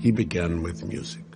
he began with music.